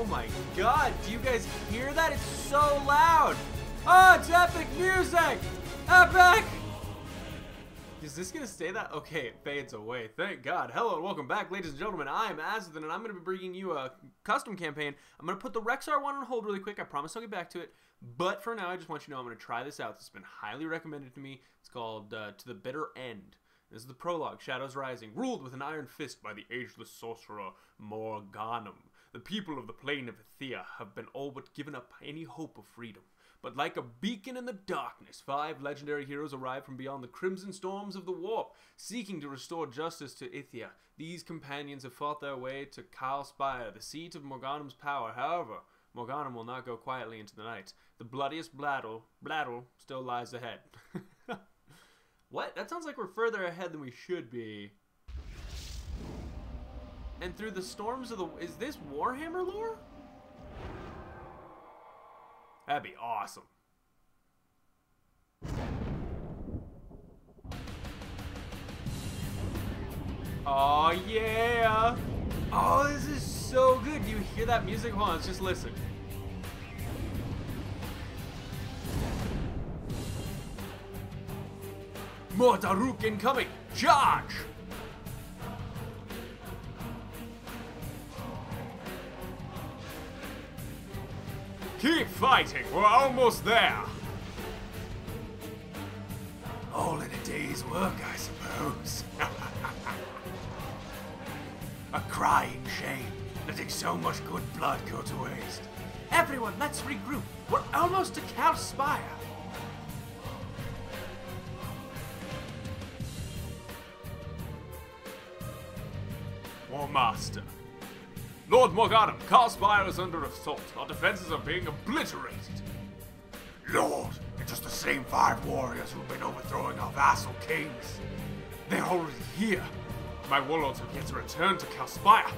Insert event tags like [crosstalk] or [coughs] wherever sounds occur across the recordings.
Oh my god, do you guys hear that? It's so loud! Oh, it's epic music! Epic! Is this gonna stay that? Okay, it fades away. Thank God. Hello and welcome back, ladies and gentlemen. I am Azothan, and I'm gonna be bringing you a custom campaign. I'm gonna put the Rexxar one on hold really quick. I promise I'll get back to it. But for now, I just want you to know I'm gonna try this out. This has been highly recommended to me. It's called uh, To the Bitter End. This is the prologue, Shadows Rising, ruled with an iron fist by the ageless sorcerer Morganum. The people of the plain of Athea have been all but given up any hope of freedom. But like a beacon in the darkness, five legendary heroes arrive from beyond the crimson storms of the warp, seeking to restore justice to Ithia. These companions have fought their way to Kyle Spire, the seat of Morganum's power. However, Morganum will not go quietly into the night. The bloodiest battle, battle still lies ahead. [laughs] what? That sounds like we're further ahead than we should be. And through the storms of the... Is this Warhammer lore? That'd be awesome. Oh yeah! Oh, this is so good. Do you hear that music? Hold on, let's just listen. More Daruk incoming! Charge! Keep fighting, we're almost there! All in a day's work, I suppose. [laughs] a crying shame, letting so much good blood go to waste. Everyone, let's regroup. We're almost to Cal Spire. War Master. Lord Morganum, Carspire is under assault. Our defenses are being obliterated. Lord, it's just the same five warriors who've been overthrowing our vassal kings. They're already here. My warlords have yet to return to Calspire.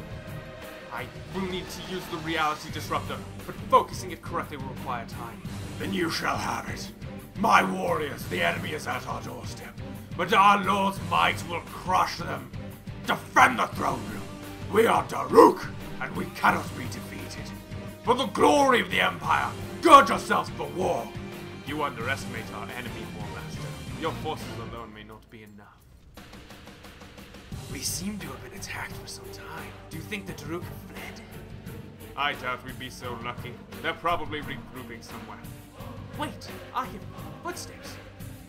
I will need to use the reality disruptor, but focusing it correctly will require time. Then you shall have it. My warriors, the enemy is at our doorstep, but our Lord's might will crush them. Defend the throne room. We are Daruk, and we cannot be defeated. For the glory of the Empire, gird yourselves for war. You underestimate our enemy, War Master. Your forces alone may not be enough. We seem to have been attacked for some time. Do you think the Daruk have fled? I doubt we'd be so lucky. They're probably regrouping somewhere. Wait, I hear footsteps.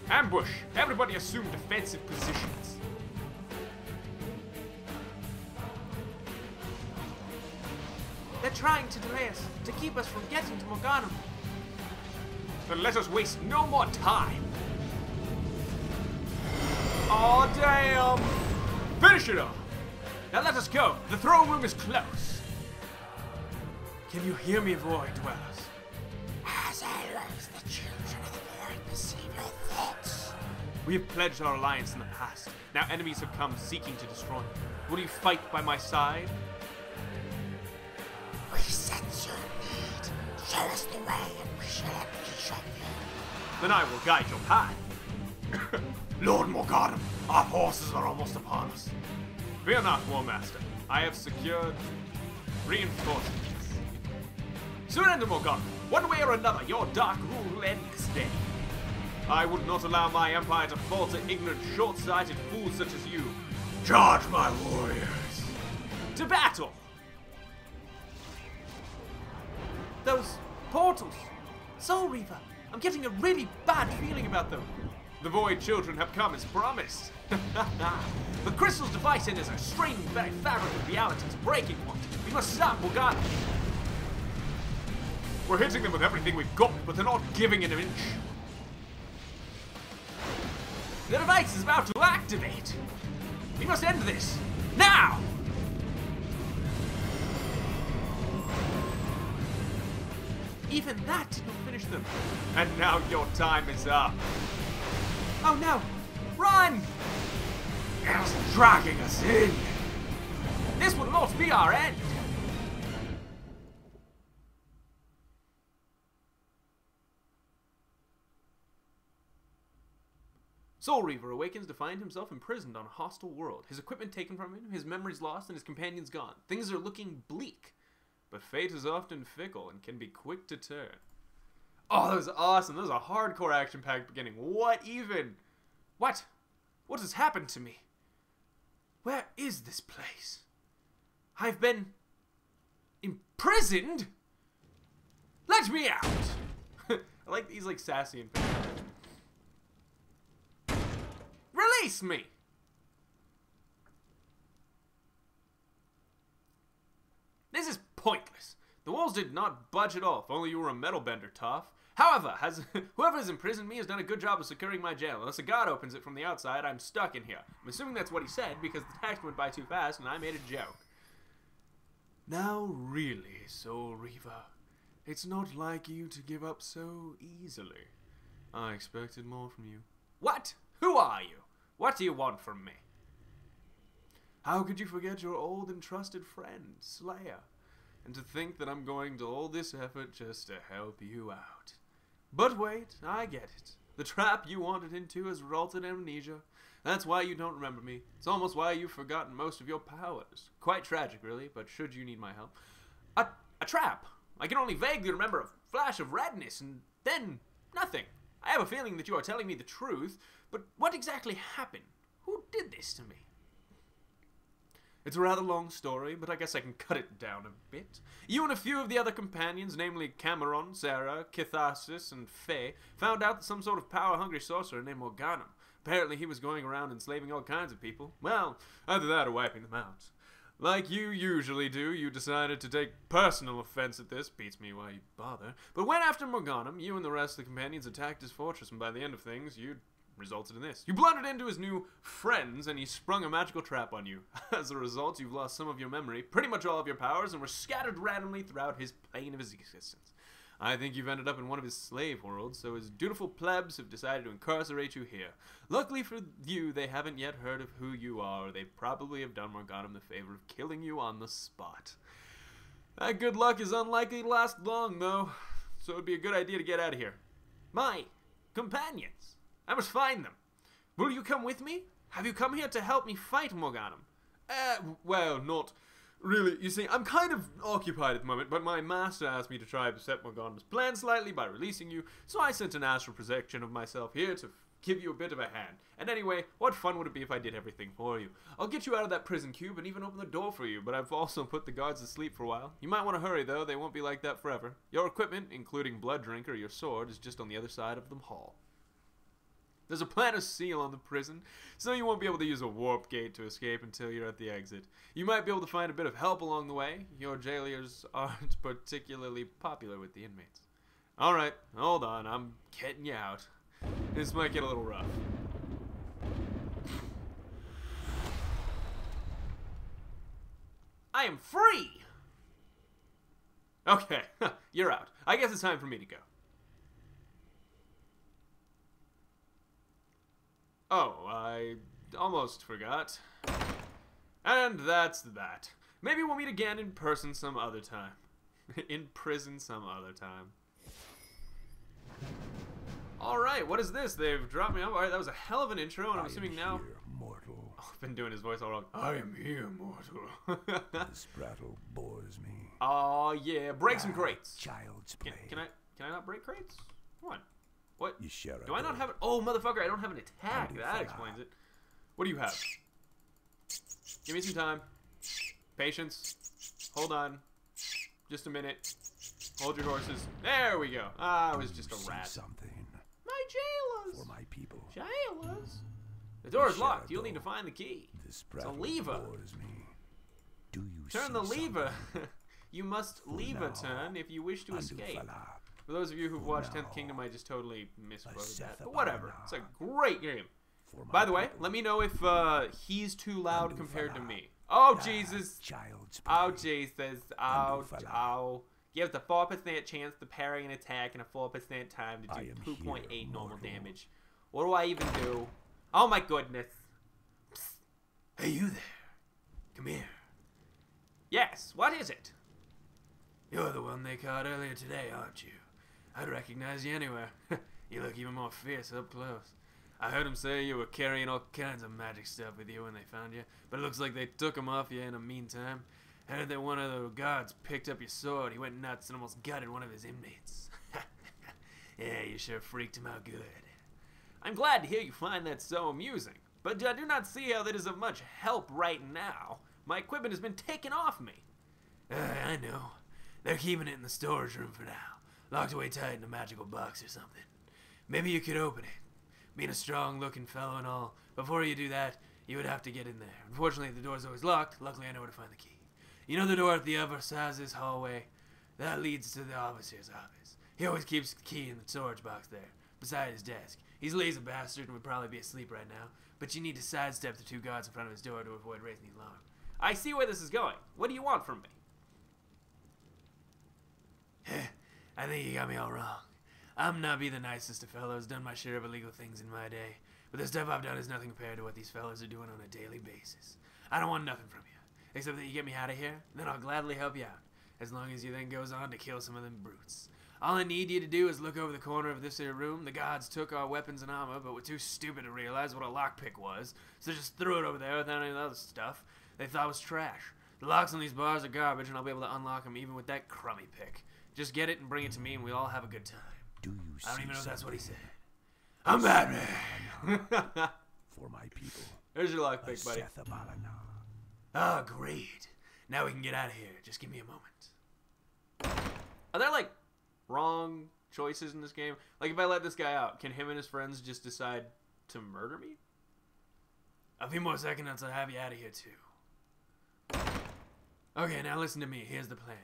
Ambush! Everybody assume defensive positions. They're trying to delay us, to keep us from getting to Morganum. Then let us waste no more time. Oh damn! Finish it up! Now let us go. The throne room is close. Can you hear me, Void Dwellers? As I always, the children of the void perceive your thoughts. We have pledged our alliance in the past. Now enemies have come seeking to destroy me. Will you fight by my side? Show us the way, and we shall appreciate you. Then I will guide your path. [coughs] Lord Morganum, our forces are almost upon us. Fear not, War Master. I have secured reinforcements. Surrender, Morganum. One way or another, your dark rule will end this day. I would not allow my empire to fall to ignorant, short-sighted fools such as you. Charge, my warriors! To battle! Those portals! Soul Reaver! I'm getting a really bad feeling about them. The Void Children have come as promised. [laughs] the crystal's device enters are straining the very fabric of reality to breaking point. We must stop Morgana. We're hitting them with everything we've got, but they're not giving it an inch. The device is about to activate. We must end this. Now! Even that didn't finish them. And now your time is up. Oh no! Run! It's dragging us in. This will not be our end. Soul Reaver awakens to find himself imprisoned on a hostile world. His equipment taken from him, his memories lost, and his companions gone. Things are looking bleak. But fate is often fickle and can be quick to turn. Oh, that was awesome. That was a hardcore action packed beginning. What even? What? What has happened to me? Where is this place? I've been imprisoned? Let me out! [laughs] I like these like sassy and Release me! This is pointless. The walls did not budge at all, if only you were a metal bender, Toph. However, has [laughs] whoever has imprisoned me has done a good job of securing my jail. Unless a guard opens it from the outside, I'm stuck in here. I'm assuming that's what he said because the text went by too fast and I made a joke. Now really, Soul Reaver, it's not like you to give up so easily. I expected more from you. What? Who are you? What do you want from me? How could you forget your old and trusted friend, Slayer? And to think that I'm going to all this effort just to help you out. But wait, I get it. The trap you wandered into has resulted in amnesia. That's why you don't remember me. It's almost why you've forgotten most of your powers. Quite tragic, really, but should you need my help. A, a trap! I can only vaguely remember a flash of redness, and then nothing. I have a feeling that you are telling me the truth, but what exactly happened? Who did this to me? It's a rather long story, but I guess I can cut it down a bit. You and a few of the other companions, namely Cameron, Sarah, Kitharsis, and Faye, found out that some sort of power-hungry sorcerer named Morganum. Apparently he was going around enslaving all kinds of people. Well, either that or wiping them out. Like you usually do, you decided to take personal offense at this. Beats me why you bother. But when after Morganum, you and the rest of the companions attacked his fortress, and by the end of things, you'd resulted in this. You blundered into his new friends, and he sprung a magical trap on you. [laughs] As a result, you've lost some of your memory, pretty much all of your powers, and were scattered randomly throughout his plane of his existence. I think you've ended up in one of his slave worlds, so his dutiful plebs have decided to incarcerate you here. Luckily for you, they haven't yet heard of who you are, or they probably have done Morganum the favor of killing you on the spot. That good luck is unlikely to last long, though, so it'd be a good idea to get out of here. My companions. I must find them. Will you come with me? Have you come here to help me fight Morganum? Uh, well, not really. You see, I'm kind of occupied at the moment, but my master asked me to try to set Morganum's plan slightly by releasing you, so I sent an astral projection of myself here to give you a bit of a hand. And anyway, what fun would it be if I did everything for you? I'll get you out of that prison cube and even open the door for you, but I've also put the guards to sleep for a while. You might want to hurry, though. They won't be like that forever. Your equipment, including Blood Drinker, your sword, is just on the other side of the hall. There's a planar seal on the prison, so you won't be able to use a warp gate to escape until you're at the exit. You might be able to find a bit of help along the way. Your jailers [laughs] aren't particularly popular with the inmates. Alright, hold on, I'm getting you out. This might get a little rough. I am free! Okay, [laughs] you're out. I guess it's time for me to go. Oh, I almost forgot. And that's that. Maybe we'll meet again in person some other time. [laughs] in prison some other time. Alright, what is this? They've dropped me off. Alright, that was a hell of an intro, and I'm I assuming now... Here, mortal. Oh, [laughs] I've been doing his voice all wrong. I am here, mortal. [laughs] This prattle bores me. oh yeah, break some Ah, crates. Child's play. Can, can I can I not break crates? Come on. What? You share a Do I not have it? Oh, motherfucker, I don't have an attack. That explains it. What do you have? Give me some time. Patience. Hold on. Just a minute. Hold your horses. There we go. Ah, I was just a rat. something My jailers. for my people. Jailers. The door is locked. You'll need to find the key. This prattle lever. me. Do you Turn the lever. [laughs] you must leave a turn if you wish to escape. fala. For those of you who've watched Tenth now. Kingdom, I just totally misquoted that. But whatever. It's a great game. By the way, let me know if uh, he's too loud compared to me. Oh, Jesus. Oh, Jesus. Oh, oh. Gives a 4% chance to parry an attack and a 4% time to do 2.8 normal damage. What do I even do? Oh, my goodness. Psst. Hey, you there. Come here. Yes, what is it? You're the one they caught earlier today, aren't you? I'd recognize you anywhere. [laughs] you look even more fierce up close. I heard them say you were carrying all kinds of magic stuff with you when they found you, but it looks like they took 'em off you in the meantime. Heard that one of the guards picked up your sword. He went nuts and almost gutted one of his inmates. [laughs] yeah, you sure freaked him out good. I'm glad to hear you find that so amusing, but I do not see how that is of much help right now. My equipment has been taken off me. Uh, I know. They're keeping it in the storage room for now, locked away tight in a magical box or something. Maybe you could open it. Being a strong looking fellow and all, before you do that, you would have to get in there. Unfortunately, the door's always locked. Luckily, I know where to find the key. You know the door at the other side of this hallway? That leads to the officer's office. He always keeps the key in the storage box there, beside his desk. He's a lazy bastard and would probably be asleep right now, but you need to sidestep the two guards in front of his door to avoid raising the alarm. I see where this is going. What do you want from me? I think you got me all wrong. I'm not be the nicest of fellows, done my share of illegal things in my day, but the stuff I've done is nothing compared to what these fellows are doing on a daily basis. I don't want nothing from you, except that you get me out of here, then I'll gladly help you out, as long as you then goes on to kill some of them brutes. All I need you to do is look over the corner of this here room. The gods took our weapons and armor, but were too stupid to realize what a lockpick was, so just threw it over there without any other stuff they thought was trash. The locks on these bars are garbage, and I'll be able to unlock them even with that crummy pick. Just get it and bring it to me, and we'll all have a good time. Do you I don't even know if that's what he said. I'm Batman. [laughs] for my people? There's your A lockpick, buddy. Seth Oh, ah, great. Now we can get out of here. Just give me a moment. Are there like wrong choices in this game? Like if I let this guy out, can him and his friends just decide to murder me? A few more seconds I'll have you out of here too. Okay, now listen to me. Here's the plan.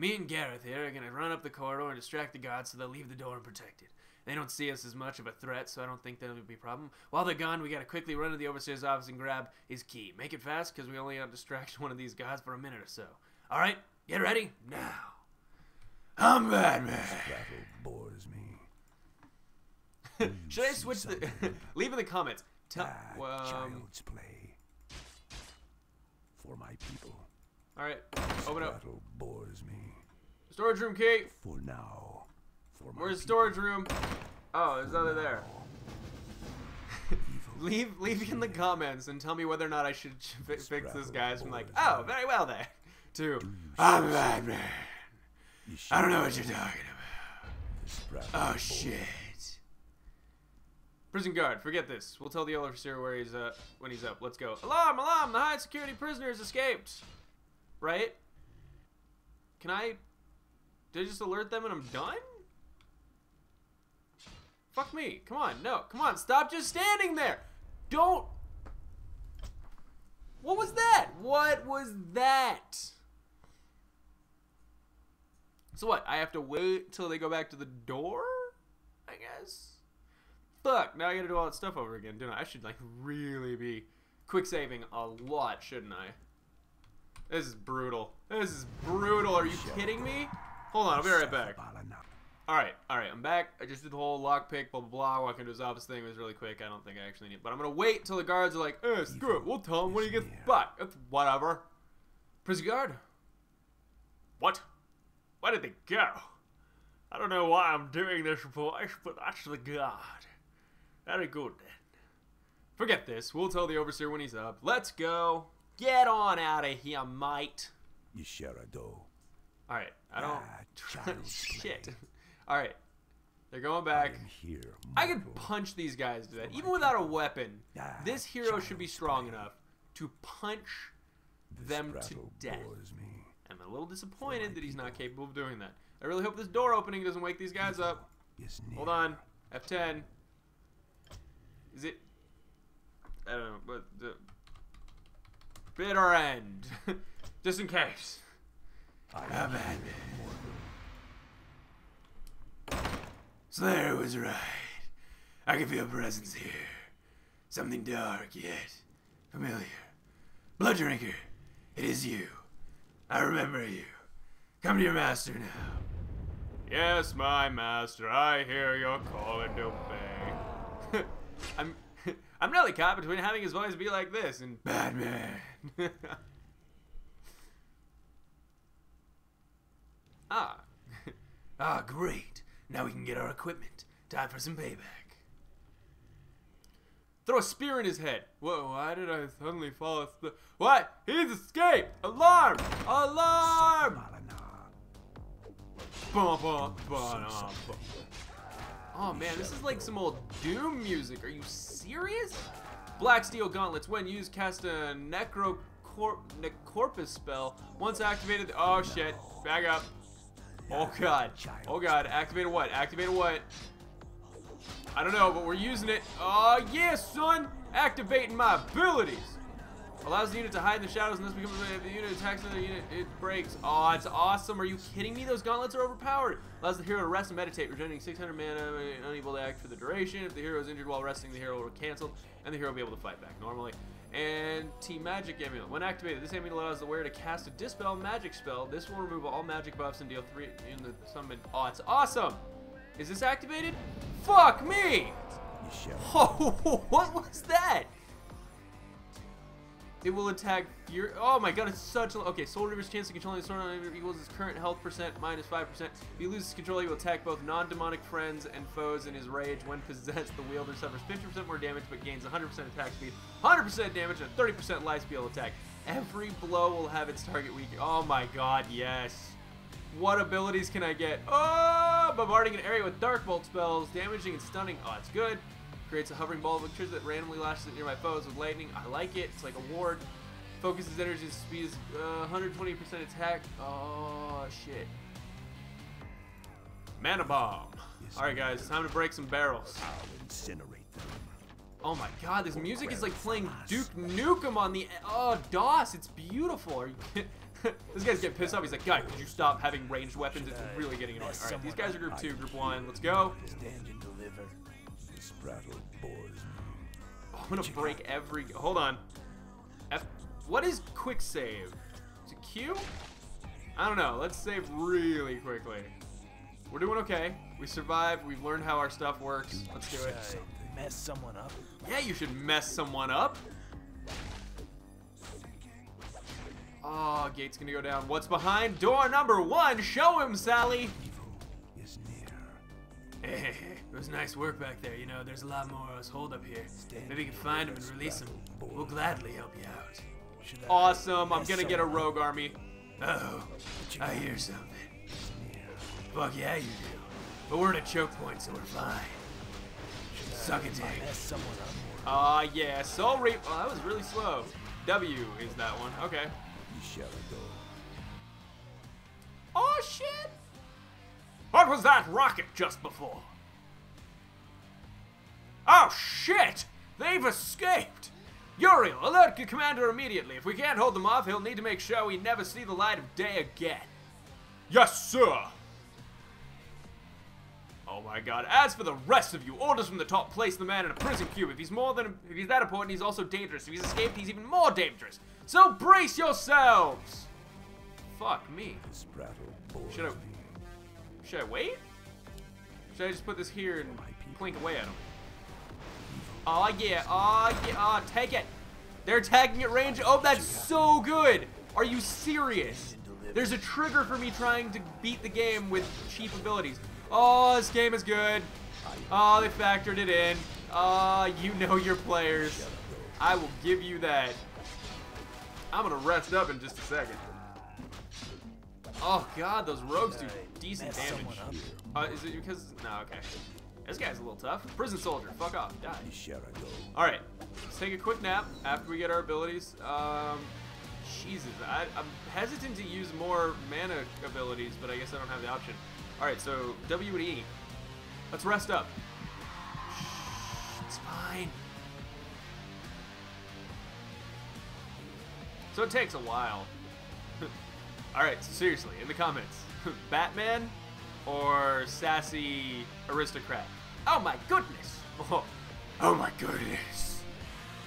Me and Gareth here are gonna run up the corridor and distract the guards so they'll leave the door unprotected. They don't see us as much of a threat, so I don't think that'll be a problem. While they're gone, we gotta quickly run to the overseer's office and grab his key. Make it fast, because we only have to distract [laughs] one of these guys for a minute or so. Alright, get ready? Now. I'm Batman! Battle bores me. [laughs] Should I switch the. [laughs] Leave in the comments. Tell. Um, child's play. For my people. Alright, open up. Bores me. Storage room key! For now. For Where's the storage room? Oh, there's another there. [laughs] Leave leave in the comments and tell me whether or not I should [laughs] fix this, guys. From like, oh, very well there. To, I'm see Batman. You I don't know what you're talking about. Oh shit. Prison guard, forget this. We'll tell the officer where he's uh when he's up. Let's go. Alarm! Alarm! The high security prisoner has escaped. Right? Can I? Did I just alert them and I'm done? Fuck me! Come on, no, come on! Stop just standing there! Don't. What was that? What was that? So what? I have to wait till they go back to the door? I guess. Fuck! Now I gotta do all that stuff over again, don't I? I should like really be quick saving a lot, shouldn't I? This is brutal. This is brutal. Are you kidding me? Hold on, I'll be right back. Alright, alright, I'm back. I just did the whole lockpick, blah blah blah. Walk into his office thing. It was really quick. I don't think I actually need it. But I'm gonna wait till the guards are like, eh, screw it. We'll tell him when he gets back. That's whatever. Prison guard? What? Where did they go? I don't know why I'm doing this voice, but that's the guard. Very good then. Forget this. We'll tell the overseer when he's up. Let's go. Get on out of here, mate. Yisharado. Alright, I don't. Ah, [laughs] Shit. play. Alright. They're going back. am here. I could punch these guys to that. my Even without a weapon, Ah, this hero should be strong enough to punch This them to death. me. I'm a little disappointed that he's not capable of doing that. I really hope this door opening doesn't wake these guys up. Hold on. F10. Is it? I don't know. But the bitter end, [laughs] just in case. I am Batman. Slayer was right. I can feel presence here. Something dark yet familiar. Blood drinker, it is you. I remember you. Come to your master now. Yes, my master. I hear your call and obey. [laughs] I'm [laughs] I'm really caught between having his voice be like this and Batman. [laughs] ah. [laughs] ah, great. Now we can get our equipment. Time for some payback. Throw a spear in his head. Whoa, why did I suddenly fall asleep? What? He's escaped! Alarm! Alarm! Bum, bum, bum, bum. Oh man, this is like some old Doom music. Are you serious? Black Steel Gauntlets, when used, cast a Necro spell. Once activated, oh shit, back up. Oh god, oh god, activated what? Activated what? I don't know, but we're using it. Oh yeah, son! Activating my abilities. Allows the unit to hide in the shadows and this becomes if the unit attacks another unit, it breaks. Oh, it's awesome. Are you kidding me? Those gauntlets are overpowered. Allows the hero to rest and meditate, regenerating 600 mana, and unable to act for the duration. If the hero is injured while resting, the hero will cancel, and the hero will be able to fight back normally. And Team Magic Amulet. When activated, this amulet allows the wearer to cast a Dispel magic spell. This will remove all magic buffs and deal 3 in the summon. Oh, it's awesome. Is this activated? Fuck me! Oh, [laughs] what was that? It will attack your. Oh my god, it's such a. Okay, Soul Reaver's chance of controlling the sword equals his current health percent minus 5%. If he loses control, he will attack both non demonic friends and foes in his rage. When possessed, the wielder suffers 50% more damage but gains 100% attack speed, 100% damage, and 30% life steal attack. Every blow will have its target weak. Oh my god, yes. What abilities can I get? Oh, bombarding an area with dark bolt spells, damaging and stunning. Oh, that's good. Creates a hovering ball of electricity that randomly lashes at nearby foes with lightning. I like it. It's like a ward. Focuses energy and speed is uh, 120% attack. Oh, shit. Mana Bomb. Alright, guys. Time to break some barrels. I'll incinerate them. Oh my god, this music is like playing Duke Nukem on the... Oh, DOS. It's beautiful. Are you [laughs] this guy's getting pissed off. He's like, guy, could you stop having ranged weapons? It's really getting annoying. All right, these guys are group two, group one. Let's go. I'm gonna break every. Hold on. F. What is quick save? Is it Q? I don't know. Let's save really quickly. We're doing okay. We survived. We've learned how our stuff works. Let's do it. Mess someone up. Yeah, you should mess someone up. Oh, gate's gonna go down. What's behind door number one? Show him, Sally. Is near. Eh, Hey, it was nice work back there. You know, there's a lot more of us hold up here. Maybe you can find him and release him. We'll gladly help you out. Awesome. I'm gonna get a rogue army. Oh, I hear something. Fuck yeah, you do. But we're at a choke point, so we're fine. Suck it, Dick. Mess someone up. Ah, uh, yeah. Soul Reap. Oh, that was really slow. W is that one. Okay. You shall go. Oh, shit. What was that rocket just before? Oh, shit! They've escaped! Uriel, alert your commander immediately. If we can't hold them off, he'll need to make sure we never see the light of day again. Yes, sir! Oh my god. As for the rest of you, orders from the top place the man in a prison cube. If he's more than if he's that important, he's also dangerous. If he's escaped, he's even more dangerous. So brace yourselves! Fuck me. Should I should I wait? Should I just put this here and plink away at him? Oh yeah, oh yeah, oh, take it. They're attacking at range. Oh, that's so good. Are you serious? There's a trigger for me trying to beat the game with cheap abilities. Oh, this game is good. Oh, they factored it in. Oh, you know your players. I will give you that. I'm gonna rest up in just a second. Oh god, those rogues do decent damage. Uh, is it because? No, okay. This guy's a little tough. Prison soldier, fuck off, die. Alright, let's take a quick nap after we get our abilities. Um, Jesus, I, I'm hesitant to use more mana abilities, but I guess I don't have the option. Alright, so W and E. Let's rest up. Shh, it's fine. So it takes a while. [laughs] Alright, so seriously, in the comments, [laughs] Batman or sassy aristocrat? Oh my goodness! Oh, oh my goodness!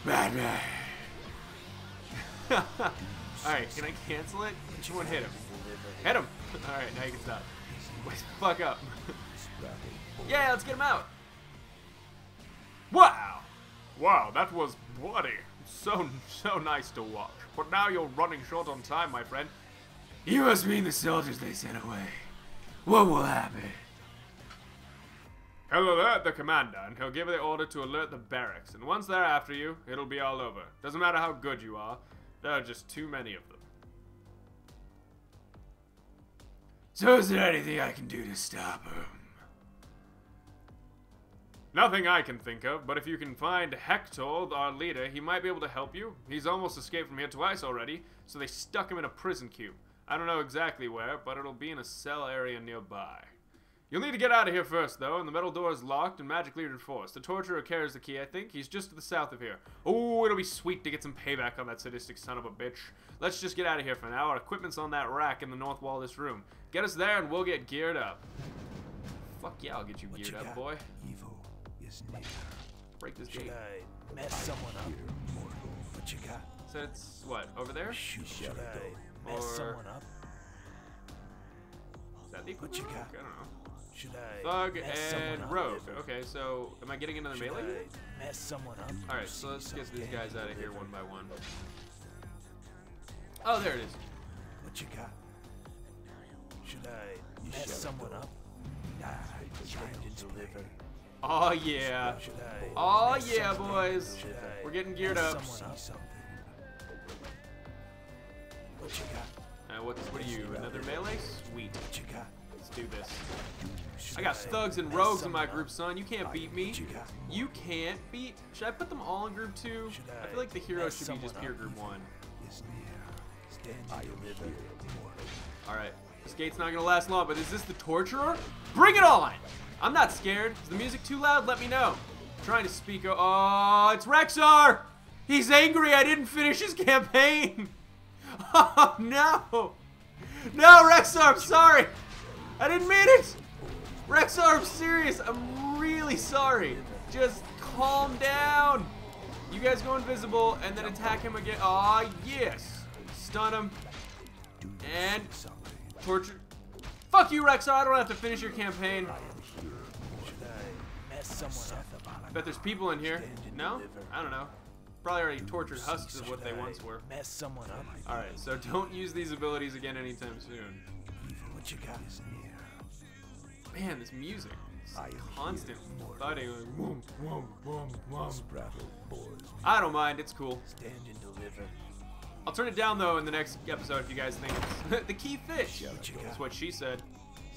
Batman! [laughs] Alright, can I cancel it? Which one hit him? Hit him! [laughs] Alright, now you can stop. Fuck up. [laughs] yeah, let's get him out! Wow! Wow, that was bloody. So, so nice to watch. But now you're running short on time, my friend. You must mean the soldiers they sent away. What will happen? He'll alert the commander, and he'll give the order to alert the barracks. And once they're after you, it'll be all over. Doesn't matter how good you are, there are just too many of them. So is there anything I can do to stop him? Nothing I can think of, but if you can find Hector, our leader, he might be able to help you. He's almost escaped from here twice already, so they stuck him in a prison cube. I don't know exactly where, but it'll be in a cell area nearby. You'll need to get out of here first, though, and the metal door is locked and magically reinforced. The torturer carries the key, I think. He's just to the south of here. Oh, it'll be sweet to get some payback on that sadistic son of a bitch. Let's just get out of here for now. Our equipment's on that rack in the north wall of this room. Get us there and we'll get geared up. Fuck yeah, I'll get you What geared you up, got? boy. Evil is near. Break this Should gate. I mess someone up? Mortal. What you got? So it's what over there? Shoot Should I mess Or- someone up? that the What you got? I don't know. Should I Thug mess someone and up? rogue. Okay, so am I getting another Should melee? I mess someone up? All right, so let's get these guys out of here one by one. Oh, there it is. What you got? Should I you mess someone up? Die. Stand and deliver. Oh yeah. Oh yeah, boys. We're getting geared up. What you got? Uh, what's what are you? Another melee? Sweet. What you got? Let's do this. I got thugs and rogues in my group, son. You can't beat me. You can't beat. Should I put them all in group two? I I feel like the hero should be just someone pure group one. Is near. Stand and deliver. Mortal. All right. This gate's not gonna last long, but is this the torturer? Bring it on! I'm not scared. Is the music too loud? Let me know. I'm trying to speak. Oh, oh, it's Rexxar! He's angry. I didn't finish his [laughs] campaign. Oh no! No, Rexxar, I'm sorry. I didn't mean it. Rexxar, I'm serious. I'm really sorry. Just calm down. You guys go invisible and then attack him again. Ah, yes. Stun him. And torture. Fuck you, Rexxar. I don't have to finish your campaign. Bet there's people in here. No? I don't know. Probably already tortured husks of what they once were. Mess someone up? Alright, so don't use these abilities again anytime soon. What you got. Man, this music. This I constant here, thudding. like, whoom, whoom, whoom, whoom. This rattle me. I don't mind, it's cool. Stand and deliver. I'll turn it down though in the next episode if you guys think it's [laughs] the key fish. What you what she said.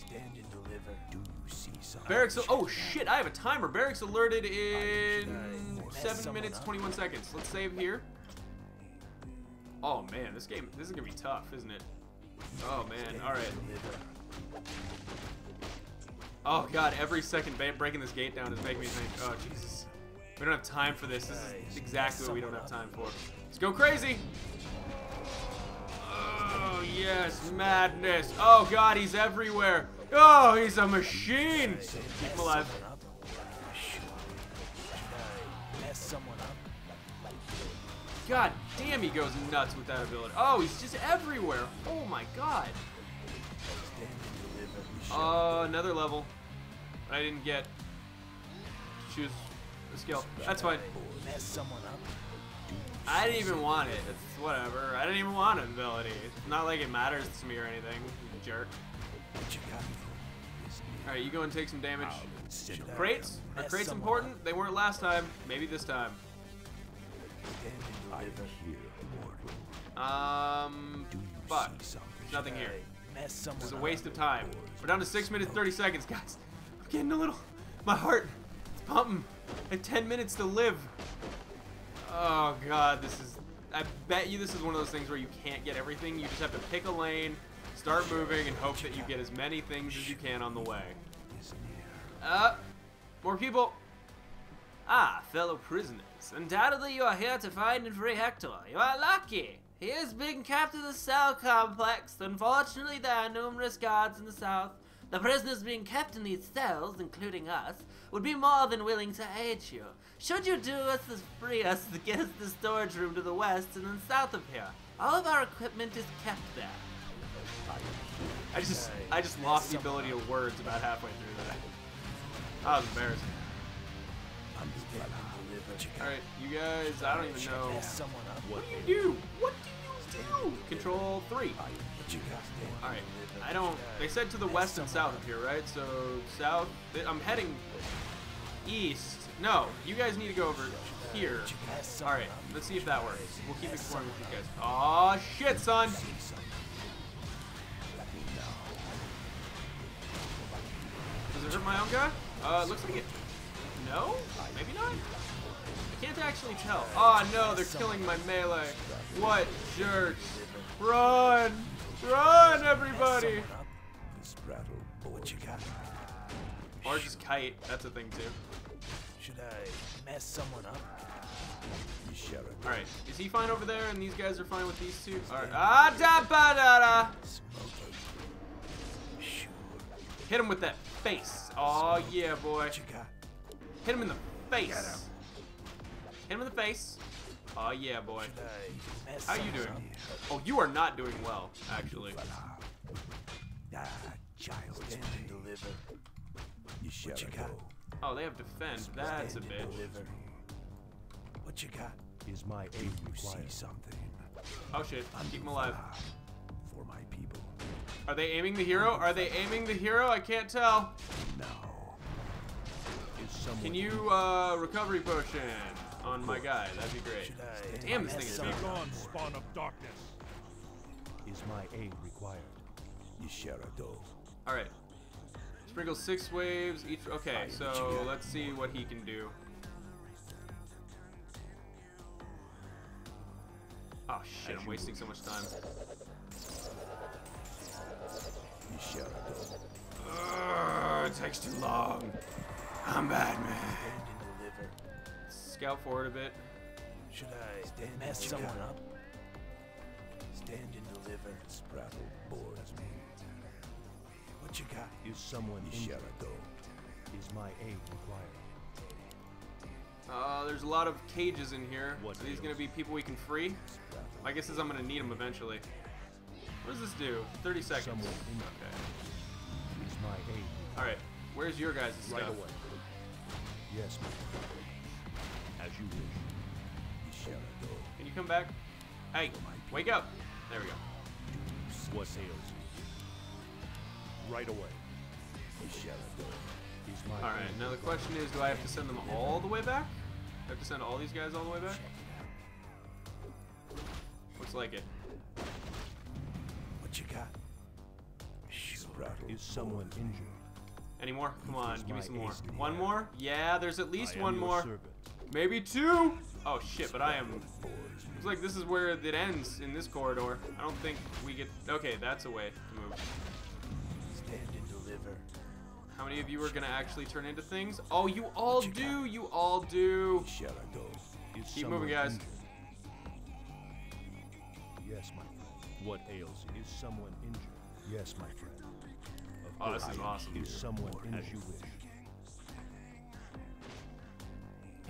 Stand and deliver. Do you see something? Barracks. Oh shit! I have a timer. Barracks alerted in Should I mess seven minutes twenty-one seconds. Let's save here. Oh man, this game. This is gonna be tough, isn't it? Oh man. All right. Oh god, every second breaking this gate down is making me think. Oh Jesus. We don't have time for this. This is exactly what we don't have time for. Let's go crazy. Oh yes, madness. Oh god, he's everywhere. Oh, he's a machine. Keep him alive. someone up? Should I mess someone up? God damn, he goes nuts with that ability. Oh, he's just everywhere. Oh my god. Deliver. Uh, another level. I didn't get. Choose a skill. That's fine. Mess someone up? I didn't even want it. It's whatever. I didn't even want an ability. It's not like it matters to me or anything. you Jerk. What you got? Alright, you go and take some damage. Crates? Are crates important? They weren't last time. Maybe this time. Stand and deliver. Here, mortal. Um. Do you Fuck. see something? There's nothing here. I Mess someone This is a waste of time. We're down to 6 minutes 30 seconds, guys. I'm getting a little. My heart. It's pumping. I have 10 minutes to live. Oh, God. This is. I bet you this is one of those things where you can't get everything. You just have to pick a lane, start moving, and hope that you get as many things as you can on the way. Is. Uh, more people. Ah, fellow prisoners. Undoubtedly you are here to find and free Hector. You are lucky. He is being kept in the cell complex. Unfortunately, there are numerous guards in the south. The prisoners being kept in these cells, including us, would be more than willing to aid you. Should you do us this free us to get us the storage room to the west and then south of here. All of our equipment is kept there. I just, I just lost the ability of words about halfway through that. That was embarrassing. Stand and deliver. What you got? All right, you guys. I don't even know. Mess someone up. What do you do? What Control three. What you got? Stand All right. I don't. They said to the west and south of here, right? So south. I'm heading east. No, you guys need to go over here. All right, let's see if that works. We'll keep exploring with you guys. Oh shit, son! Does it hurt my own guy? Uh, looks like it. No? Maybe not? I can't actually tell. Oh no, they're killing my melee. What jerks. Run! Run, everybody! What you got? Or kite. That's a thing too. Should I mess someone up? You share it. Alright, is he fine over there and these guys are fine with these two? Alright. Ah, da ba da da! Hit him with that face. Oh yeah, boy. What you got? Hit him in the face. Hit him in the face. Oh yeah, boy. Should I mess How you doing? Oh, you are not doing well, actually. Ah, child, deliver. You share what you got? Oh, they have defense. That's a Stand bitch. deliver. What you got? Is my aid You required? see something? Oh shit, keep him alive. For my people. Are they aiming the hero? Are they aiming the hero? I can't tell. No. Can you, uh, recovery potion on my guy? That'd be great. Should I Damn, this thing mess is big. up? Spawn of darkness. is my aid required? You share a. Alright. Sprinkle six waves each. Okay, so let's see what he can do. Oh shit, I'm wasting so much time. You share a dough. It takes too long. I'm bad, Scout forward a bit. Should I stand mess someone up? Stand and deliver. Spraddle bores me. What you got? Is someone You share injured? a dough. Is my aid required? Uh, there's a lot of cages in here. What Are these gonna be people we can free? Spraddle. My guess is I'm gonna need them eventually. What does this do? 30 seconds. Someone. Okay. Is my aid Alright, where's your guys' stuff? right away? Yes, my friend. As you wish. You share a dough. Can you come back? Hey, wake up! There we go. What ails you? Right away. You share a dough. Is my Alright, now the question is, do I have to send them all the way back? I have to send all these guys all the way back? Looks like it. What you got? Spraddle. Is someone injured? Any more? Come on, give me some more. ace to the One more? Yeah, there's at least one your more. Servant. Maybe two! Oh shit, but I am... Looks like this is where it ends, in this corridor. I don't think we get... Okay, that's a way to move. Stand and deliver. How many of you are gonna actually turn into things? Oh, you all you do! got? You all do! You share a dough. Is Keep moving, guys. injured? Yes, my friend. What ails you? Is someone injured? Yes, my friend. Of Oh, this is awesome. Is someone injured? As you wish.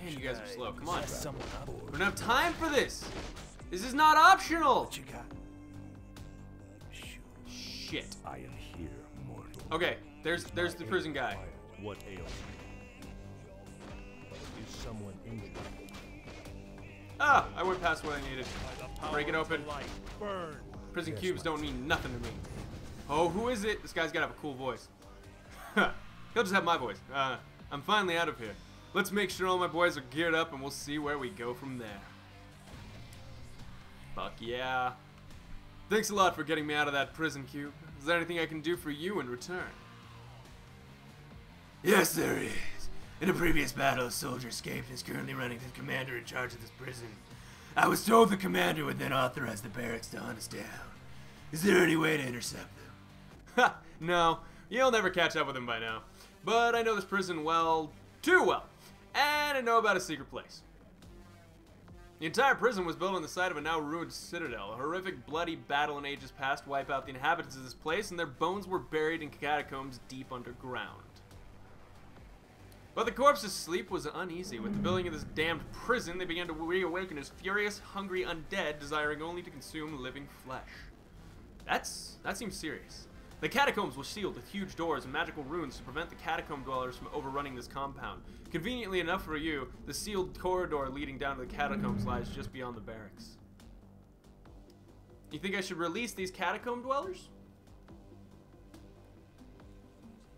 Man, you guys are slow. Come on. Mess someone up. We don't have time for this! This is not optional! What you got? Shoot. Shit. I am here, mortal. Okay, there's there's the prison guy. What ails you? Is someone injured? Ah, I went past what I needed. By the power Break it open. burn. Prison Yes, cubes don't mean nothing to me. Oh, who is it? This guy's gotta have a cool voice. [laughs] He'll just have my voice. Uh, I'm finally out of here. Let's make sure all my boys are geared up and we'll see where we go from there. Fuck yeah. Thanks a lot for getting me out of that prison cube. Is there anything I can do for you in return? Yes, there is. In a previous battle, a soldier escaped and is currently running to the commander in charge of this prison. I was told the commander would then authorize the barracks to hunt us down. Is there any way to intercept them? Ha! No, you'll never catch up with him by now. But I know this prison well, too well, and I know about a secret place. The entire prison was built on the site of a now ruined citadel. A horrific, bloody battle in ages past wiped out the inhabitants of this place, and their bones were buried in catacombs deep underground. But the corpse's sleep was uneasy. With the building of this damned prison, they began to reawaken as furious, hungry undead, desiring only to consume living flesh. That's that seems serious. The catacombs were sealed with huge doors and magical runes to prevent the catacomb dwellers from overrunning this compound. Conveniently enough for you, the sealed corridor leading down to the catacombs lies just beyond the barracks. You think I should release these catacomb dwellers?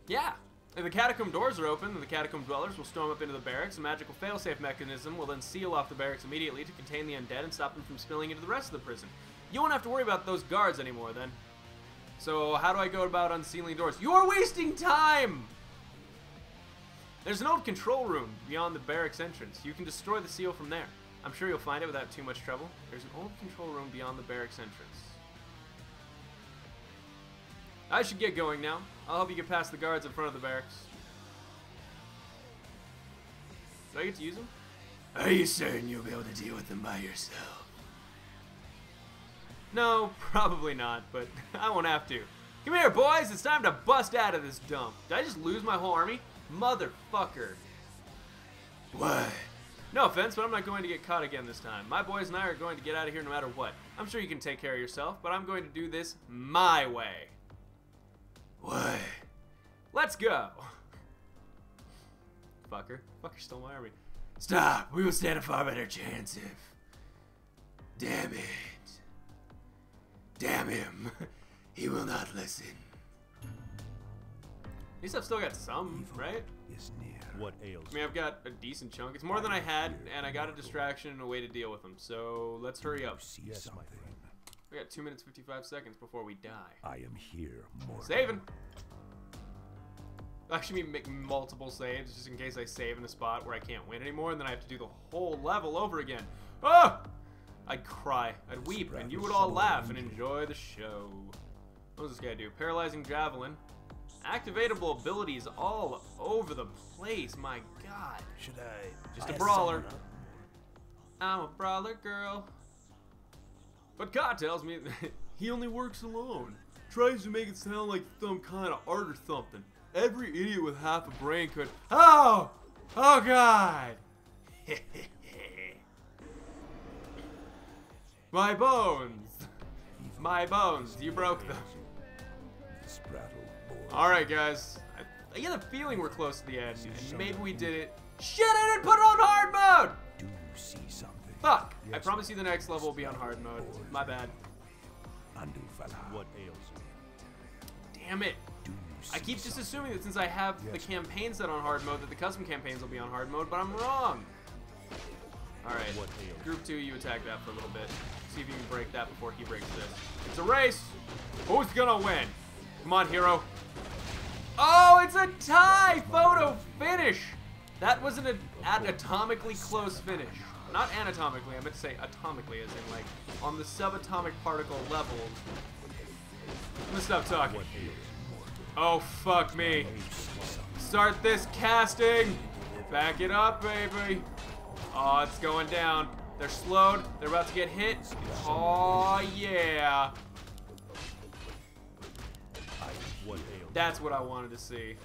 Yeah. If the catacomb doors are open, then the catacomb dwellers will storm up into the barracks. A magical failsafe mechanism will then seal off the barracks immediately to contain the undead and stop them from spilling into the rest of the prison. You won't have to worry about those guards anymore then. So how do I go about unsealing doors? You're wasting time! There's an old control room beyond the barracks entrance. You can destroy the seal from there. I'm sure you'll find it without too much trouble. There's an old control room beyond the barracks entrance. I should get going now. I'll help you get past the guards in front of the barracks. Do I get to use them? Are you certain you'll be able to deal with them by yourself? No, probably not, but [laughs] I won't have to. Come here, boys. It's time to bust out of this dump. Did I just lose my whole army? Motherfucker. What? No offense, but I'm not going to get caught again this time. My boys and I are going to get out of here no matter what. I'm sure you can take care of yourself, but I'm going to do this my way. What? Let's go. Fucker. Fucker stole my army. Stop! We will stand a far better chance if. Damn it. Damn him. [laughs] He will not listen. At least I've still got some, right? Is near. What ails I mean, I've got a decent chunk. It's more than I had, and I got a distraction and a way to deal with them. So let's hurry up. See Yes, my friend. We got 2 minutes 55 seconds before we die. I am here, more. Saving! Actually, make multiple saves just in case I save in a spot where I can't win anymore, and then I have to do the whole level over again. Ah! I'd cry, I'd weep, and you would all laugh and enjoy the show. What does this guy do? Paralyzing Javelin. Activatable abilities all over the place, my god. Should I Just a brawler. I'm a brawler girl. But God tells me [laughs] he only works alone. Tries to make it sound like some kind of art or something. Every idiot with half a brain could. Oh! Oh God! [laughs] My bones! My bones, you broke them. Sprattle, boy. Alright, guys. I, I get a feeling we're close to the end, and maybe we did it. Shit, I didn't put it on hard mode! Do you see something. Fuck! I promise you the next level will be on hard mode. My bad. Andu fala. What ails you? Damn it. Do I see keep just something. assuming that since I have the campaign set on hard mode, that the custom campaigns will be on hard mode, but I'm wrong. Alright. What ails Group 2, you attack that for a little bit. See if you can break that before he breaks this. It's a race! Who's gonna win? Come on, hero. Oh, it's a tie photo finish! That was an a- anatomically close finish. Not anatomically, I meant to say atomically, as in like on the subatomic particle level. I'm gonna stop talking. Oh, fuck me. Start this casting. Back it up, baby. Oh, it's going down. They're slowed. They're about to get hit. Oh, yeah. What ails you? That's what I wanted to see.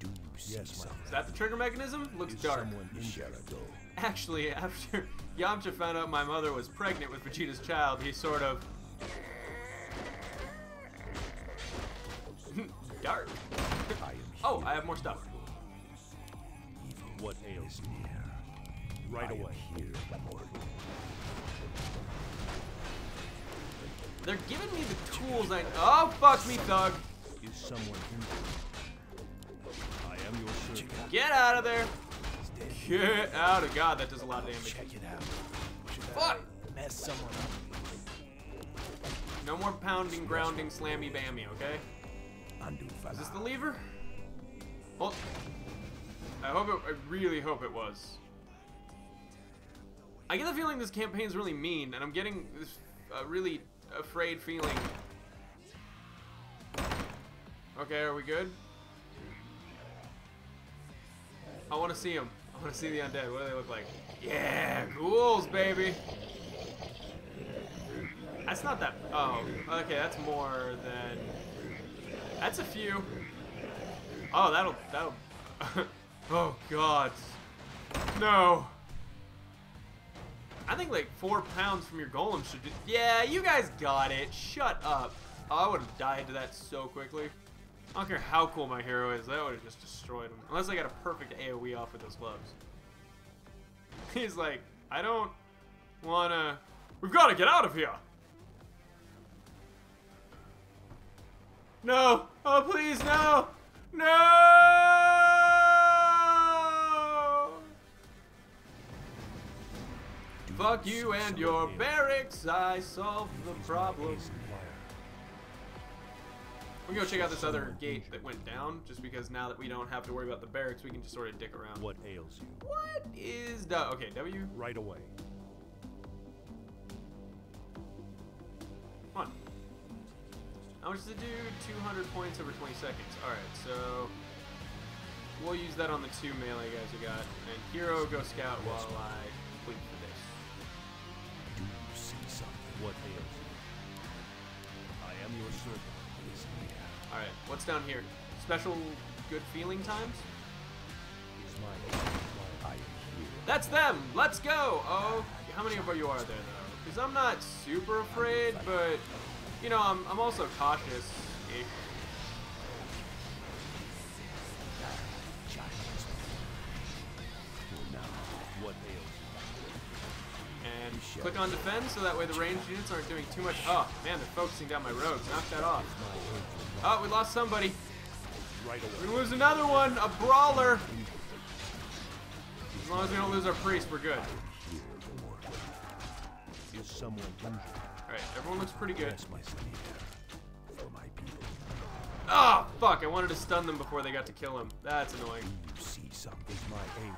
Do see Yes, something. Is that the trigger mechanism? Looks Is dark. someone injured? Go. Actually, after [laughs] Yamcha found out my mother was pregnant with Vegeta's child, he sort of... [laughs] dark. [laughs] Oh. I have more stuff. What ails me? you? Right I away. here. They're giving me the tools I... Oh, fuck me, thug. Is someone injured? I am your servant. Get out of there. Get out of... God, that does a lot of damage. Check it out. Should Fuck. Mess someone up? No more pounding, grounding, slammy, bammy, okay? Andu fala. Is this the lever? Well, I hope it, I really hope it was. I get the feeling this campaign's really mean, and I'm getting this uh, really afraid feeling. Okay, are we good? I want to see them. I want to see the undead. What do they look like? Yeah, ghouls, baby. That's not that. Oh, okay, that's more than. That's a few. Oh, that'll that'll. [laughs] oh God. No. I think like four pounds from your golem should. Yeah, you guys got it. Shut up. Oh, I would have died to that so quickly. I don't care how cool my hero is, that would have just destroyed him. Unless I got a perfect AoE off with those gloves. [laughs] He's like, I don't wanna... We've gotta get out of here! No! Oh, please, no! No! Fuck you and your barracks, I solved the problem. We can go check out this other gate that went down, just because now that we don't have to worry about the barracks, we can just sort of dick around. What ails you? What is the okay? W. Right away. Come on. How much does it do? 200 points over 20 seconds. Alright, so we'll use that on the two melee guys we got. And Hero, go scout while Alright, what's down here? Special good feeling times? Is my aim I am here. That's them! Let's go! Oh, how many of you are there though? Because I'm not super afraid, but you know, I'm, I'm also cautious. What click on defend so that way the ranged units aren't doing too much. Oh man, they're focusing down my rogues. Knock that off. Oh, we lost somebody. you? Right We're gonna lose another one, a brawler. As long as we don't lose our priest, we're good. Is someone injured? Alright, everyone looks pretty good. Yes, my son here. For my people. Oh, fuck, I wanted to stun them before they got to kill him. That's annoying. You see something? My aid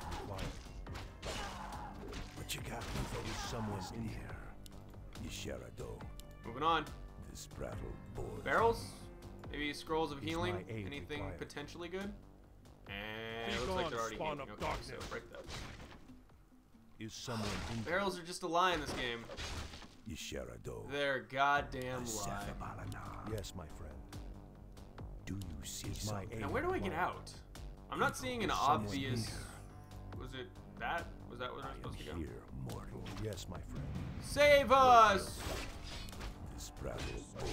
me for? Is someone is injured? Yisharado. Moving on. This battle board. Barrels? Maybe scrolls of healing? Anything required? potentially good? And it Be looks like they're already spawn healing. of Okay, so darkness. break that. Is someone injured? Barrels are just a lie in this game. Yisharado. They're goddamn lie. Yes, my friend. Do you see Is my something? Now where do I get required? out? I'm not seeing an obvious. Was it that? Was that where I'm I am supposed to go? here, mortal. Yes, my friend. Save us! This battle board.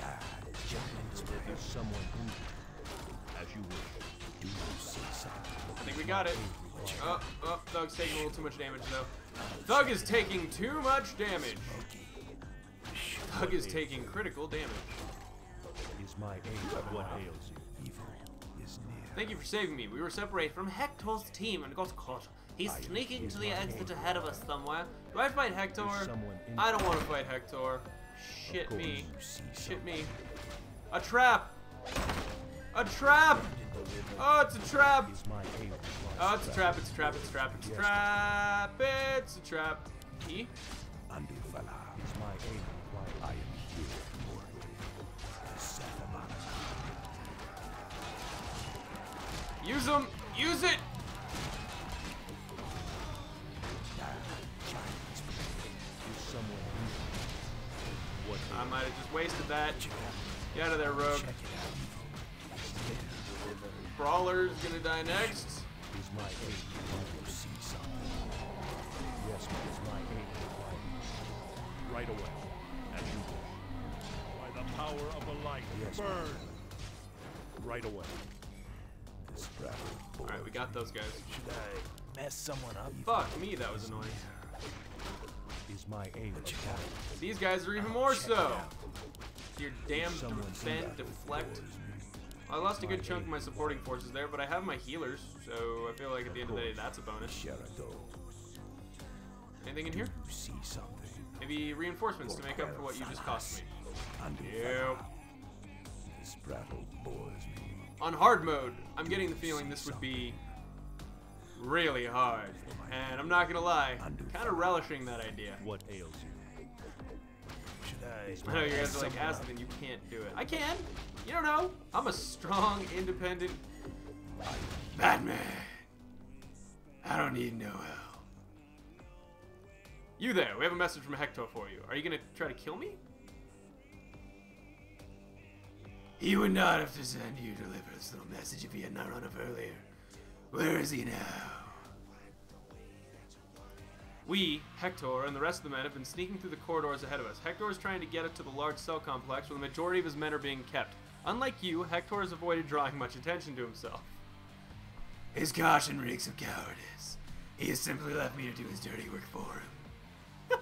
Ah, it's jumping someone injured? As you wish. Do you? I think we got it. Oh, oh, Thug's taking a little too much damage though. Thug is taking too much damage. Thug is taking critical damage. Is my aid what ails you? Evil is near. Thank you for saving me. We were separated from Hector's team and got caught. He's sneaking to the exit ahead of us somewhere. Do I fight Hector? I don't want to fight Hector. Shit me. Shit me. A trap! A trap! Oh, it's a trap! Is my aid required? Oh, it's a trap, it's a trap, it's a trap, it's a trap, it's a trap. E? Andufala. Is my aid Use them! Use it! Is someone injured? What I might have just wasted that. Get out of there, rogue. Check it. Brawler's gonna die next. Is my aid required? You see something? Yes, is my aid required? Right away. As you wish. By the power of the light, Yes, burn. Right away. This battle board. Alright, we got those guys. Should I mess someone up? Fuck me, that was annoying. Is my aid What you required? got? These guys are even oh, more so. Your damn Someone defend, deflect. I lost a good chunk of my supporting forces there, but I have my healers, so I feel like at the end of the day that's a bonus. Anything in here? You see something? Maybe reinforcements to make up for what you just cost me. Andufala. Yep. This battle bores me. On hard mode, I'm getting the feeling this would be really hard. And I'm not gonna lie, kind of relishing that idea. What ails you? Should I [laughs] know you guys are like, Aslan, you can't do it. I can! You don't know. I'm a strong, independent Batman. I don't need no help. You there, we have a message from Hector for you. Are you gonna try to kill me? He would not have to send you to deliver this little message if he had not run off earlier. Where is he now? We, Hector, and the rest of the men have been sneaking through the corridors ahead of us. Hector is trying to get us to the large cell complex where the majority of his men are being kept. Unlike you, Hector has avoided drawing much attention to himself. His caution reeks of cowardice. He has simply left me to do his dirty work for him.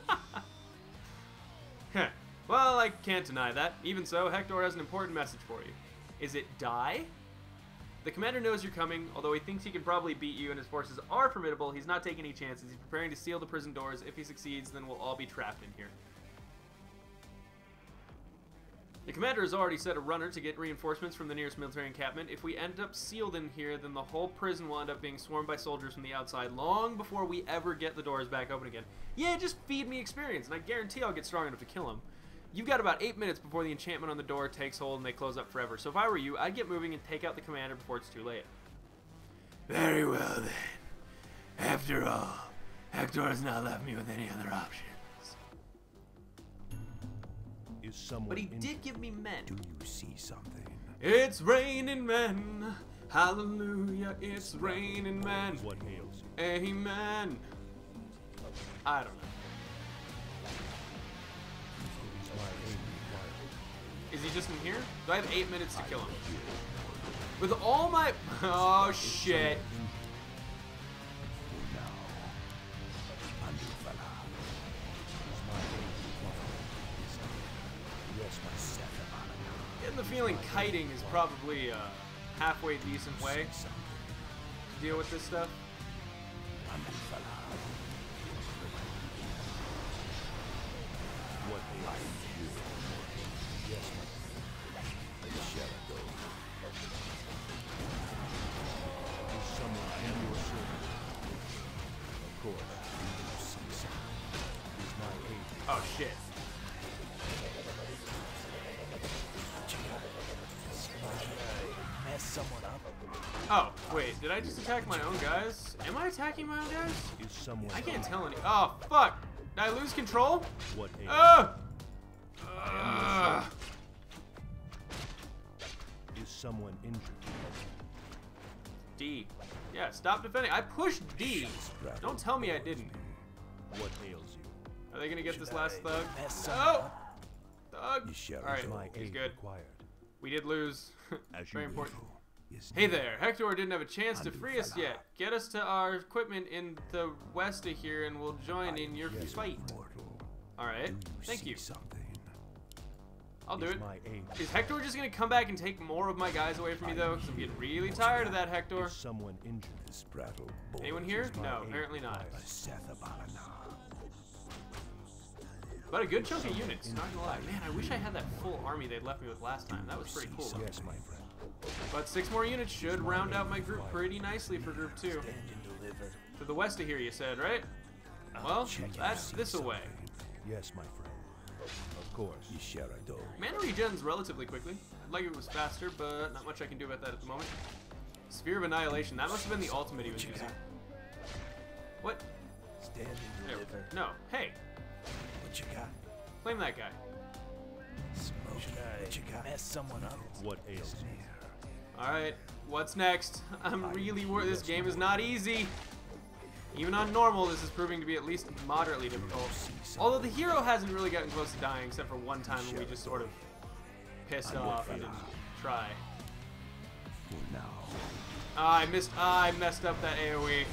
[laughs] [laughs] Well, I can't deny that. Even so, Hector has an important message for you. Is it die? The commander knows you're coming, although he thinks he can probably beat you and his forces are formidable, he's not taking any chances. He's preparing to seal the prison doors. If he succeeds, then we'll all be trapped in here. The commander has already set a runner to get reinforcements from the nearest military encampment. If we end up sealed in here, then the whole prison will end up being swarmed by soldiers from the outside long before we ever get the doors back open again. Yeah, just feed me experience, and I guarantee I'll get strong enough to kill him. You've got about eight minutes before the enchantment on the door takes hold and they close up forever. So if I were you, I'd get moving and take out the commander before it's too late. Very well then. After all, Hector has not left me with any other options. Is someone But he injured? did give me men. Do you see something? It's raining men. Hallelujah, it's raining men. What ails you? Amen. I don't know. Is he just in here? Do I have eight minutes to kill him? With all my. Oh, shit. Getting the feeling kiting is probably a halfway decent way to deal with this stuff. What Oh, shit. Mess someone up? Oh, wait. Did I just attack my own guys? Am I attacking my own guys? is someone I can't tell any. Oh, fuck. Did I lose control? What Ugh! Ugh. Is someone injured? D. Yeah, stop defending. I pushed D. Don't tell me I didn't. What ails you? Are they gonna get this last thug? Oh! Thug! Alright, he's good. We did lose. [laughs] Very important. Hey there, Hector didn't have a chance to free us yet. Get us to our equipment in the west of here and we'll join in your fight. Alright, thank you. I'll do it. Is Hector just gonna come back and take more of my guys away from me though? Because I'm getting really tired of that, Hector. Someone injured? This Anyone here? No, apparently not. Required? Sethabalana. But a good chunk of units, not gonna lie. Man, I wish I had that full army they'd left me with last time. That was pretty cool. Yes, my friend. But six more units should round out my group pretty nicely for group two. Stand and deliver. To the west of here, you said, right? Well, that's this away. Yes, my friend. Of course. Yisharado. Mana regens relatively quickly. I'd like it was faster, but not much I can do about that at the moment. Sphere of Annihilation. That must have been the ultimate he was using. What? Stand and deliver. No. Hey, What you got? claim that guy. Smoke. What you got? Mess someone up? What ails you? Alright, what's next? I'm really worried. This game is not easy. Even on normal, this is proving to be at least moderately difficult. Although the hero hasn't really gotten close to dying, except for one time when we just sort of pissed off and didn't try. For now. Ah, I missed. Ah, I messed up that AOE.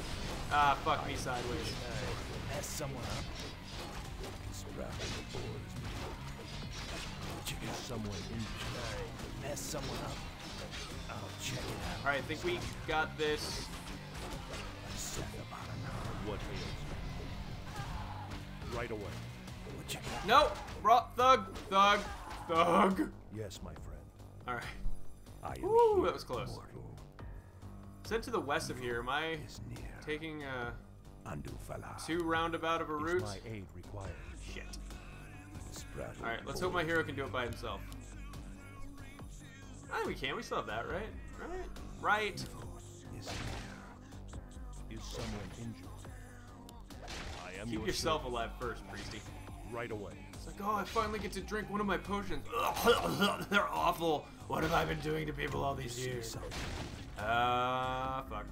Ah, fuck me sideways. Mess someone up? This prattle bores me. You Is someone injured? Mess someone up? I'll check it out. Alright, I think we got this. What ails? Right away. What you got? Nope! Raw thug! Thug! Thug! Yes, my friend. Alright. I am Woo, here, that was close. Mortal Sent to the west of here. Am I taking uh, a Andufala. too roundabout of a Is route? my aid required? Shit. Alright, let's hope my hero can do it by himself. I think we can. We still have that, right? Right? Right. is someone injured? I am Keep your yourself servant. alive first, Priesty. Right away. It's like, oh, I finally get to drink one of my potions. [laughs] They're awful. What have I been doing to people all these years? Ah, fuck.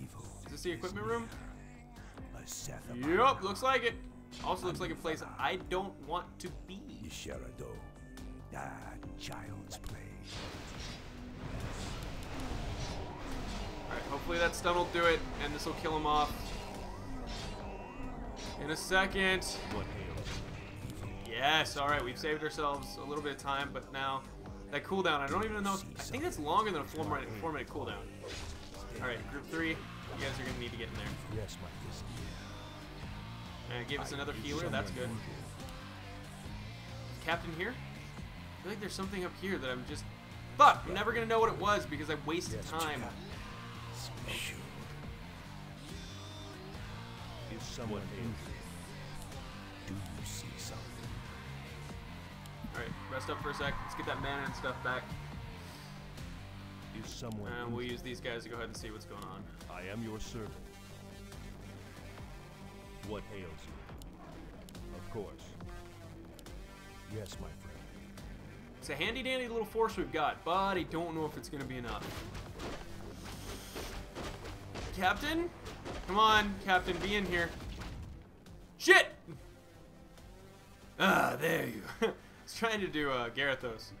evil. Is this the equipment room? Yup, looks like it. Also looks like a place I don't want to be. Yisharado. That child's play. Alright, hopefully that stun will do it, and this will kill him off. In a second. What? Yes, alright, we've saved ourselves a little bit of time, but now That cooldown, I don't even know. I think that's longer than a four minute, four minute cooldown. Alright, group three. You guys are gonna need to get in there. Yes, my. Uh, gave us another healer, that's good. Captain here? I feel like there's something up here that I'm just. Fuck! I'm never gonna know what it was because I wasted time. Shoot. Is someone injured? Do you see something? Alright, rest up for a sec. Let's get that mana and stuff back. Is someone And we'll use these guys to go ahead and see what's going on. I am your servant. What ails you? Of course. Yes, my friend. It's a handy dandy little force we've got, but I don't know if it's gonna be enough. Captain? Come on, Captain, be in here. Shit! Ah, there you. [laughs] I was trying to do uh, Garethos.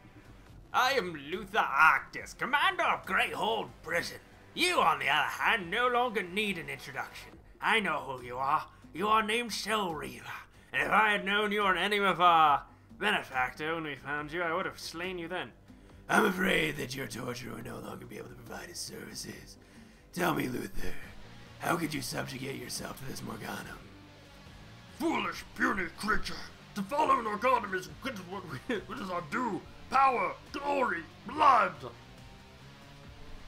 I am Luther Arctus, commander of Greyhold Prison. You, on the other hand, no longer need an introduction. I know who you are. You are named Soul Reaver. And if I had known you were an enemy of our benefactor when we found you, I would have slain you then. I'm afraid that your torturer will no longer be able to provide his services. Tell me, Luther, how could you subjugate yourself to this Morganum? Foolish, puny creature! To follow an organum is what [laughs] what is our due. Power, glory, blood!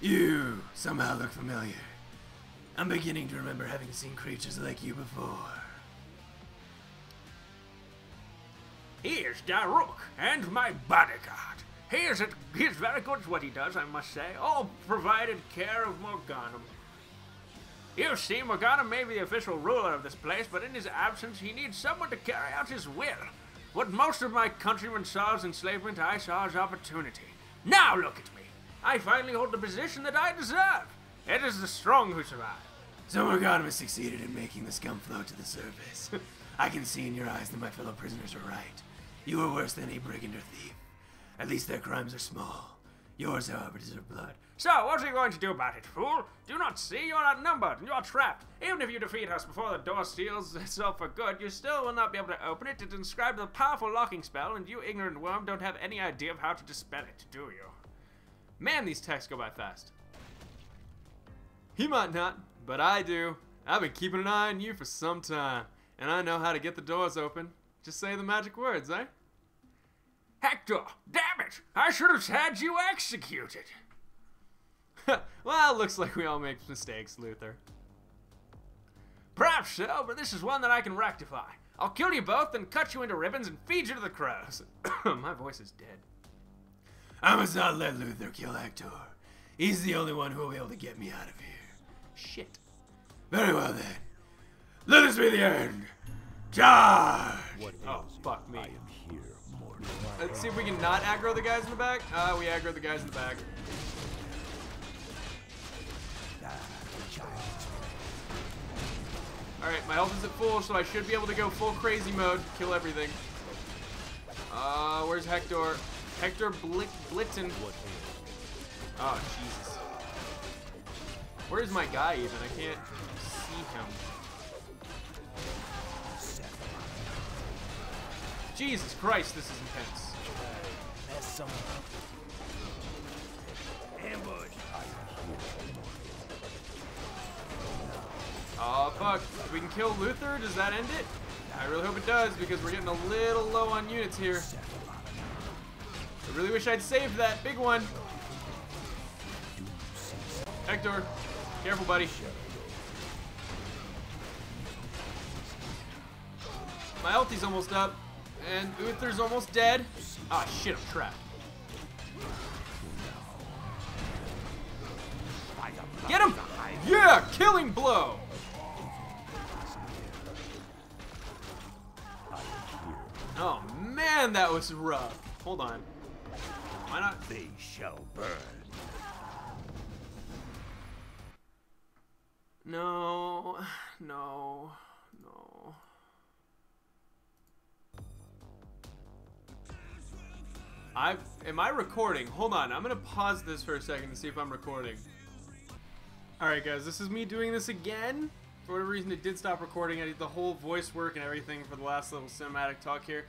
You somehow look familiar. I'm beginning to remember having seen creatures like you before. Here's Daruk and my bodyguard. Here's it. He's very good at what he does, I must say. All provided care of Morganum. You see, Morgana may be the official ruler of this place, but in his absence, he needs someone to carry out his will. What most of my countrymen saw as enslavement, I saw as opportunity. Now look at me. I finally hold the position that I deserve. It is the strong who survive. So has succeeded in making the scum float to the surface. [laughs] I can see in your eyes that my fellow prisoners are right. You are worse than a brigand or thief. At least their crimes are small. Yours, however, deserve blood. So, what are you going to do about it, fool? Do not see you're outnumbered and you're trapped. Even if you defeat us before the door seals itself for good, you still will not be able to open it. It inscribed the powerful locking spell, and you ignorant worm don't have any idea of how to dispel it, do you? Man, these texts go by fast. He might not, but I do. I've been keeping an eye on you for some time, and I know how to get the doors open. Just say the magic words, eh? Hector, damn it! I should have had you executed. [laughs] well, it looks like we all make mistakes, Luther. Perhaps so, but this is one that I can rectify. I'll kill you both, then cut you into ribbons and feed you to the crows. [coughs] My voice is dead. I must not let Luther kill Hector. He's the only one who will be able to get me out of here. Shit. Very well then. Let this be the end. Charge! What Oh, fuck me. I am here, mortal. Let's see if we can not aggro the guys in the back. Uh, we aggro the guys in the back. Alright, my health is at full, so I should be able to go full crazy mode, kill everything. Uh, where's Hector? Hector Blit Blitten. What ails Oh, Jesus. Where's my guy even? I can't see him. Jesus Christ, this is intense. Someone. Ambush. Oh fuck. We can kill Luther, does that end it? I really hope it does because we're getting a little low on units here. I really wish I'd saved that big one. Hector, careful buddy. My ulti's almost up. And Uther's almost dead. Ah shit, I'm trapped. Get him! Yeah, killing blow! Oh man, that was rough. Hold on. Why not? They shall burn. [sighs] No, no, no. I am I recording? Hold on, I'm gonna pause this for a second to see if I'm recording. Alright guys, this is me doing this again. For whatever reason it did stop recording. I did the whole voice work and everything for the last little cinematic talk here.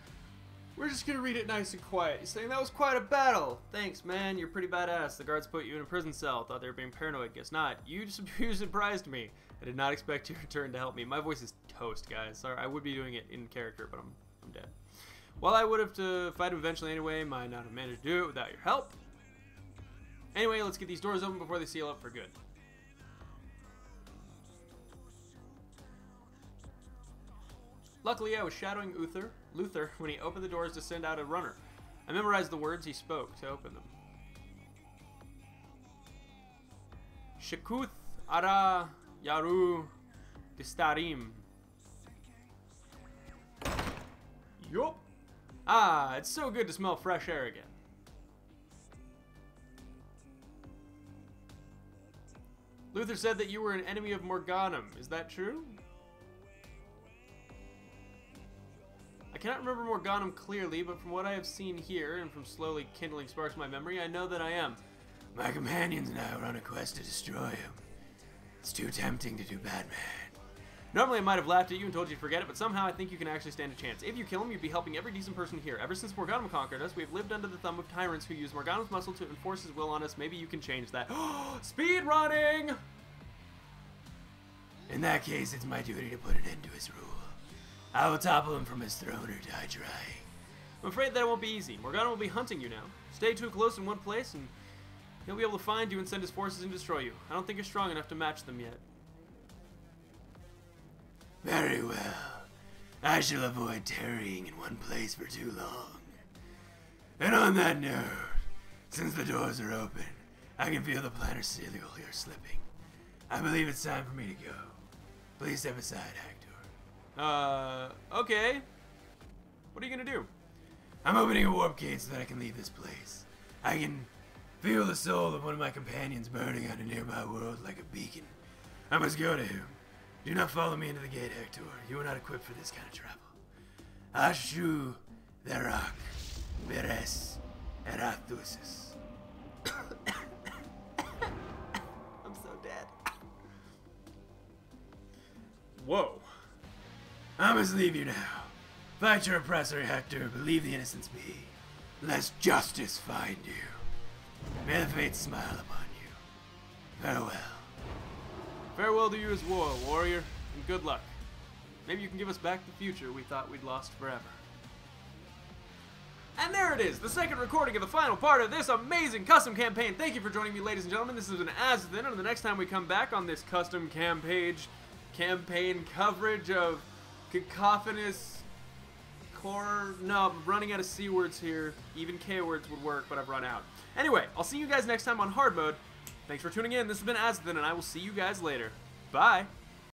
We're just gonna read it nice and quiet. He's saying that was quite a battle. Thanks, man. You're pretty badass. The guards put you in a prison cell. Thought they were being paranoid. Guess not. You just [laughs] surprised me. I did not expect your return to help me. My voice is toast, guys. Sorry, I would be doing it in character, but I'm I'm dead. While I would have to fight him eventually anyway, might not have managed to do it without your help. Anyway, let's get these doors open before they seal up for good. Luckily, I was shadowing Uther, Luther when he opened the doors to send out a runner. I memorized the words he spoke to open them. Shekuth ara yaru distarim. Yup. Ah, it's so good to smell fresh air again. Luther said that you were an enemy of Morganum. Is that true? I cannot remember Morganum clearly, but from what I have seen here, and from slowly kindling sparks in my memory, I know that I am. My companions and I are on a quest to destroy him. It's too tempting to do Batman. Normally I might have laughed at you and told you to forget it, but somehow I think you can actually stand a chance. If you kill him, you'd be helping every decent person here. Ever since Morganum conquered us, we have lived under the thumb of tyrants who use Morganum's muscle to enforce his will on us. Maybe you can change that. [gasps] Speed running! In that case, it's my duty to put an end to his rule. I will topple him from his throne or die trying. I'm afraid that won't be easy. Morgana will be hunting you now. Stay too close in one place and he'll be able to find you and send his forces and destroy you. I don't think you're strong enough to match them yet. Very well. I shall avoid tarrying in one place for too long. And on that note, since the doors are open, I can feel the plantar seal here slipping. I believe it's time for me to go. Please step aside, Hector. Uh, okay. What are you gonna do? I'm opening a warp gate so that I can leave this place. I can feel the soul of one of my companions burning on a nearby world like a beacon. I must go to him. Do not follow me into the gate, Hector. You are not equipped for this kind of travel. Ashu Verak Veres Erathusis. [coughs] I'm so dead. Whoa. I must leave you now. Fight your oppressor, Hector, but leave the innocents be. Lest justice find you. May the fates smile upon you. Farewell. Farewell to you as well, warrior, and good luck. Maybe you can give us back the future we thought we'd lost forever. And there it is, the second recording of the final part of this amazing custom campaign. Thank you for joining me, ladies and gentlemen. This has been Azothan, and the next time we come back on this custom campaign, campaign coverage of cacophonous core. No, I'm running out of C words here. Even K words would work, but I've run out. Anyway, I'll see you guys next time on hard mode. Thanks for tuning in. This has been Azothan, and I will see you guys later. Bye.